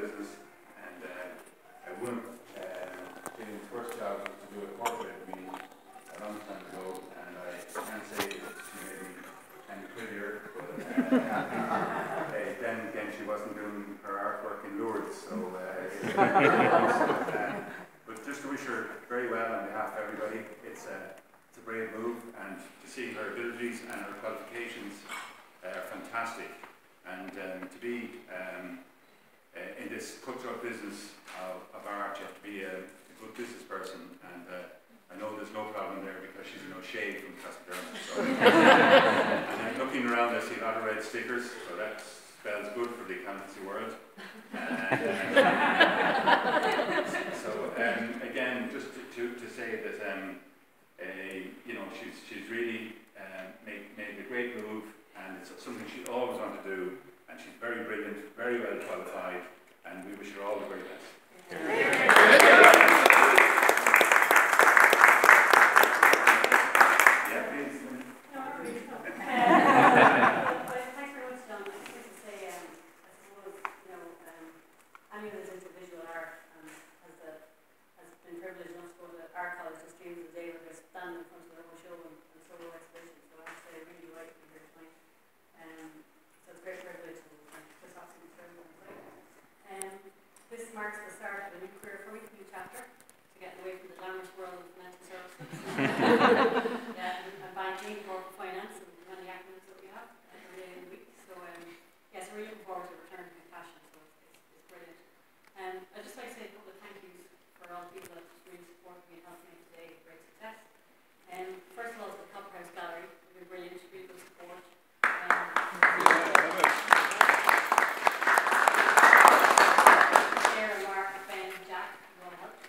business, and uh, I wouldn't. Uh, the first job to do a corporate meeting a long time ago, and I can't say she made me any prettier, but uh, then again, she wasn't doing her artwork in Lourdes, so. Uh, uh, but just to wish her very well on behalf of everybody. It's a, it's a brave move, and to see her abilities and her qualifications are fantastic. And um, to be um, uh, in this cultural business of, of art, you have to be a, a good business person. And uh, I know there's no problem there because she's an O'Shea from Castledermot. So. and I'm looking around, I see a lot of red stickers, so that spells good for the accountancy world. Uh, so um, again, just to, to, to say that um, uh, you know she's she's really um, made made a great move, and it's something she always wanted to do and she's very brilliant, very well qualified, and we wish her all the very best. No, I really don't. But thanks very much, John. I just want to say, um, I suppose, you know, um, anyone who's into visual art um, has, the, has been privileged enough to go to art college just dreams of the day where they stand in front of their own show and, and solo exhibition. So I have to say, I really like to be here tonight. Um, so it's a great privilege and um, just asking for everyone to Um, this marks the start of a new career for me, a new chapter, to get away from the glamorous world of financial services. yeah, and, and banking, corporate finance, and many acronyms that we have every day in the week. So, um, yes, we're looking forward to returning to passion, so it's, it's, it's brilliant. Um, I'd just like to say a couple of thank yous for all the people that have really supported me and helped me today with great success. Um, first of all, to the Copperhouse Gallery, you've been brilliant, really good support. Um, Sarah, Mark, Ben, Jack, who all helped.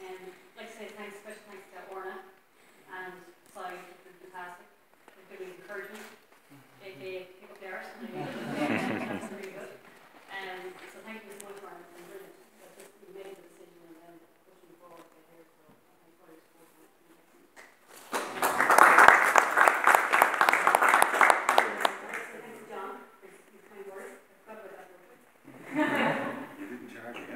Um, I'd like to say thanks, special thanks to Orna and Sally, who've been fantastic. They've given me encouragement, aka pick up the arse. when I need it. That's really good. Um, so thank you so much, Orna, it's been brilliant. That just you made the decision and then pushing forward to get here, so thanks for your support. on it. Thanks to John for his his kind words. I forgot about that word. You didn't charge me, yeah? Too late now, too late. yeah, that was it. Um, so just thanks to John and for Ray and sending the talk here, it was great, from the rest of you. And who else do I want to say? that? Uh, Colin for Colin um, and Jared as well. Jared's been great. He's been so much support. And finally to my husband, who's um,